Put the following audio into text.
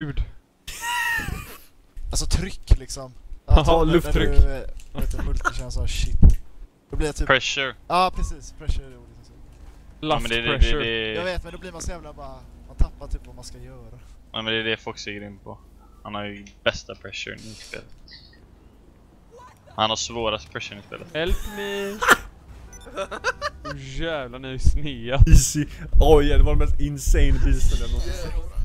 Gud. Alltså tryck liksom. Jaha, när lufttryck. du, eh, Vet du, multikänns shit. Då blir jag typ... Pressure. Ja precis, pressure är ordet. Ja, men det, det, det, pressure. det, Jag vet men då blir man så jävla bara... Man tappar typ vad man ska göra. ja, men det är det Fox är grym på. Han har ju bästa pressure i spelet. Han har svårast pressure i spelet. Help me! Jävlar ni är snea. Easy. Oj, det var det mest insane beasten jag någonsin sett.